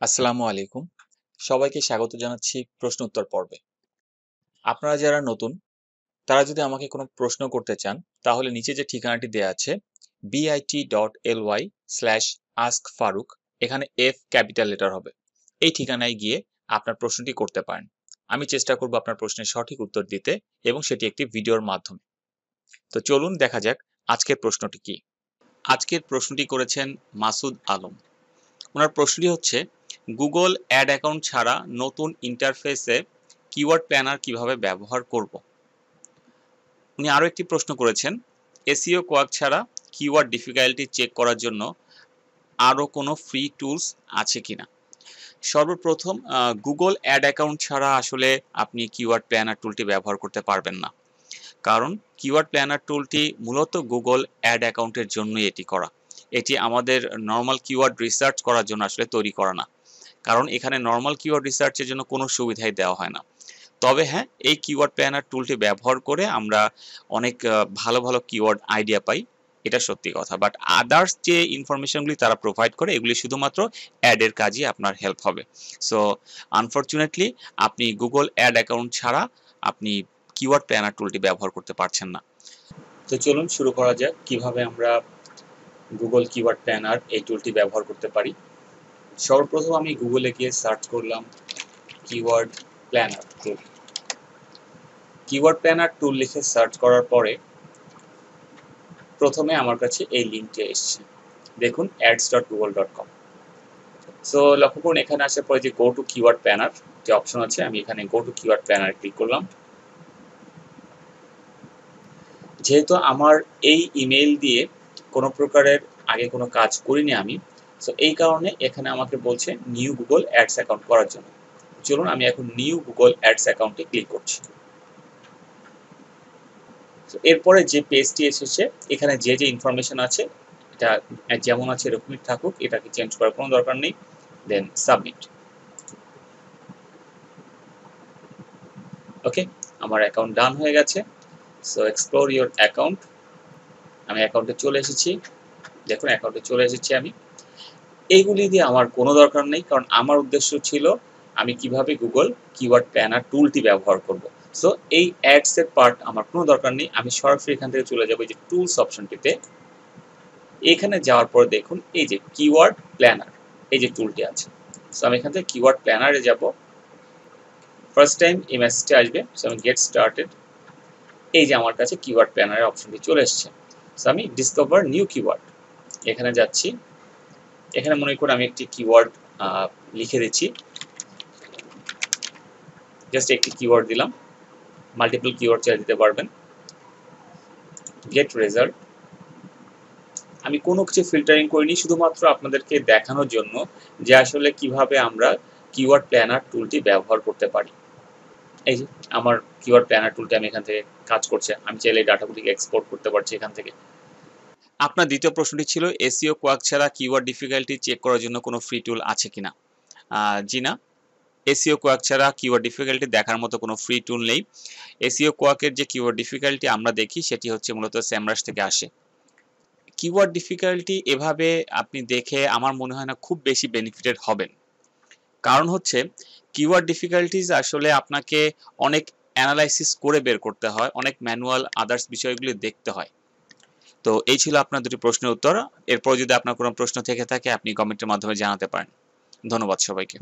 আসসালামু আলাইকুম। সবাইকে স্বাগত জানাচ্ছি প্রশ্ন উত্তর পর্বে। আপনারা যারা নতুন, তারা যদি আমাকে কোনো প্রশ্ন করতে চান, তাহলে নিচে যে ঠিকানাটি দেয়া আছে bit dot L Y slash ask Faruk, এখানে এফ ক্যাপিটাল লেটার হবে। এই ঠিকানায় গিয়ে আপনার প্রশ্নটি করতে পারেন। আমি চেষ্টা করব আপনার প্রশ্নের সঠিক উত্তর দিতে এবং সেটি একটি ভিডিওর মাধ্যমে। তো চলুন দেখা যাক আজকের প্রশ্নটি কি। আজকের প্রশ্নটি করেছেন মাসুদ আলম। ওনার প্রশ্নটি হচ্ছে গুগল অ্যাড অ্যাকাউন্ট ছাড়া নতুন ইন্টারফেসে কিওয়ার্ড প্ল্যানার কীভাবে ব্যবহার করব? উনি আরও একটি প্রশ্ন করেছেন এসিও কোয়াক ছাড়া কিওয়ার্ড ডিফিকাল্টি চেক করার জন্য আরও কোনো ফ্রি টুলস আছে কিনা? সর্বপ্রথম গুগল অ্যাড অ্যাকাউন্ট ছাড়া আসলে আপনি কিওয়ার্ড প্ল্যানার টুলটি ব্যবহার করতে পারবেন না। কারণ কিওয়ার্ড প্ল্যানার টুলটি মূলত গুগল অ্যাড অ্যাকাউন্টের জন্যই এটি করা। এটি আমাদের নর্মাল কিওয়ার্ড রিসার্চ করার জন্য আসলে তৈরি করা না। কারণ এখানে নর্মাল কিওয়ার্ড রিসার্চের জন্য কোনো সুবিধাই দেওয়া হয় না। তবে হ্যাঁ এই কিওয়ার্ড প্ল্যানার টুলটি ব্যবহার করে আমরা অনেক ভালো ভালো কিওয়ার্ড আইডিয়া পাই, এটা সত্যি কথা। বাট আদার্স যে ইনফরমেশনগুলি তারা প্রোভাইড করে, এগুলি শুধুমাত্র অ্যাডের কাজই আপনার হেল্প হবে। সো আনফর্চুনেটলি আপনি গুগল অ্যাড অ্যাকাউন্ট ছাড়া আপনি কিওয়ার্ড প্ল্যানার টুলটি ব্যবহার করতে পারছেন না। তো চলুন শুরু করা যাক কীভাবে আমরা গুগল কিওয়ার্ড প্ল্যানার এই টুলটি ব্যবহার করতে পারি। সর্বপ্রথম আমি গুগলে গিয়ে সার্চ করলাম keyword planner tool keyword planner tool লিখে সার্চ করার পরে প্রথমে আমার কাছে এই লিঙ্কটি এসছে। দেখুন ads dot Google dot com so লক্ষ্য করুন, এখানে আসার পরে যে গো টু কিওয়ার্ড প্ল্যানার যে অপশন আছে, আমি এখানে go to keyword planner click করলাম। যেহেতু আমার এই ইমেল দিয়ে কোনো প্রকারের আগে কোনো কাজ করিনি আমি সো এই কারণে এখানে আমাকে বলছে নিউ গুগল অ্যাডস অ্যাকাউন্ট করার জন্য। চলুন আমি এখন নিউ গুগল অ্যাডস অ্যাকাউন্টে ক্লিক করছি। এরপরে যে পেজটি এসেছে, এখানে যে যে ইনফরমেশন আছে, এটা যেমন আছে এরকমই থাকুক, এটাকে চেঞ্জ করার কোনো দরকার নেই দেন সাবমিট ওকে আমার অ্যাকাউন্ট ডান হয়ে গেছে। সো এক্সপ্লোর ইউর অ্যাকাউন্ট আমি অ্যাকাউন্টে চলে এসেছি। দেখুন অ্যাকাউন্টে চলে এসেছি আমি। এইগুলি দিয়ে আমার কোনো দরকার নেই, কারণ আমার উদ্দেশ্য ছিল আমি কীভাবে গুগল কিওয়ার্ড প্ল্যানার টুলটি ব্যবহার করব। সো এই অ্যাডসের পার্ট আমার কোনো দরকার নেই, আমি সরাসরি এখান থেকে চলে যাব এই যে টুলস অপশনটিতে এখানে যাওয়ার পর দেখুন, এই যে কিওয়ার্ড প্ল্যানার এই যে টুলটি আছে। সো আমি এখান থেকে কিওয়ার্ড প্ল্যানারে যাব। ফার্স্ট টাইম এই মেসেজটি আসবে সো আমি গেট স্টার্টেড এই যে আমার কাছে কিওয়ার্ড প্ল্যানারের অপশনটি চলে এসছে। সো আমি ডিসকভার নিউ কিওয়ার্ড এখানে যাচ্ছি। এখানে মনে করে আমি একটি কিওয়ার্ড লিখে দিচ্ছি। জাস্ট একটি কিওয়ার্ড দিলাম। মাল্টিপল কিওয়ার্ড চাই দিতে পারবেন। গেট রেজাল্ট আমি কোনো কিছু ফিল্টারিং করিনি, শুধুমাত্র আপনাদেরকে দেখানোর জন্য যে আসলে কীভাবে আমরা কিওয়ার্ড প্ল্যানার টুলটি ব্যবহার করতে পারি। এই যে, আমার কিওয়ার্ড প্ল্যানার টুলটি আমি এখান থেকে কাজ করছে। আমি চাইলে ডাটাগুলিকে এক্সপোর্ট করতে পারছি এখান থেকে। আপনার দ্বিতীয় প্রশ্নটি ছিল এসিও কোয়াক ছাড়া কিওয়ার্ড ডিফিকাল্টি চেক করার জন্য কোনো ফ্রি টুল আছে কিনা? জি না। এসিও কোয়াক ছাড়া কিওয়ার্ড ডিফিকাল্টি দেখার মতো কোনো ফ্রি টুল নেই। এসিও কোয়াকের যে কিওয়ার্ড ডিফিকাল্টি আমরা দেখি, সেটি হচ্ছে মূলত স্যামরাস থেকে আসে। কিওয়ার্ড ডিফিকাল্টি এভাবে আপনি দেখে আমার মনে হয় না খুব বেশি বেনিফিটেড হবেন। কারণ হচ্ছে কিওয়ার্ড ডিফিকাল্টিজ আসলে আপনাকে অনেক অ্যানালাইসিস করে বের করতে হয়, অনেক ম্যানুয়াল আদার্স বিষয়গুলি দেখতে হয়। তো এই ছিল আপনার দুটি প্রশ্নের উত্তর। এরপর যদি আপনার কোনো প্রশ্ন থেকে থাকে, আপনি কমেন্টের মাধ্যমে জানাতে পারেন। ধন্যবাদ সবাইকে।